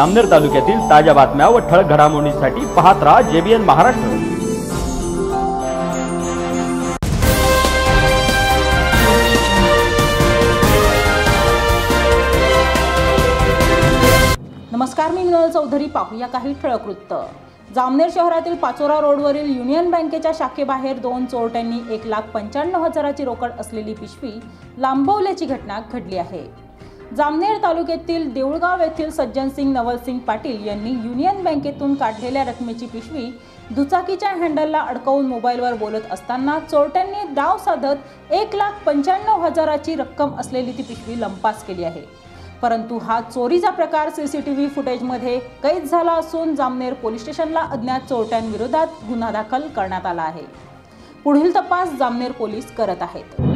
अमनेर तालुक्यातील ताज्या बातम्या व ठळक घडामोडींसाठी पाहत राहा जेबीएन महाराष्ट्र. नमस्कार मी मिनल चौधरी. पाहूया काही ठळक वृत्त. जामनेर शहरातील पाचोरा रोडवरील युनियन बँकेच्या शाखेबाहेर दोन चोरट्यांनी एक लाख पंच्याण्णव हजाराची रोकड असलेली पिशवी लांबवल्याची घटना घडली आहे. जामनेर तालुक्यातील देऊळगाव येथील सज्जनसिंग नवलसिंग पाटील यांनी युनियन बँकेतून काढलेल्या रकमेची पिशवी दुचाकीच्या हँडलला अडकवून मोबाईलवर बोलत असताना चोरट्यांनी डाव साधत एक लाख पंच्याण्णव हजाराची रक्कम असलेली ती पिशवी लंपास केली आहे. परंतु हा चोरीचा प्रकार सी सी टी व्ही फुटेजमध्ये कैद झाला असून जामनेर पोलीस स्टेशनला अज्ञात चोरट्यांविरोधात गुन्हा दाखल करण्यात आला आहे. पुढील तपास जामनेर पोलीस करत आहेत.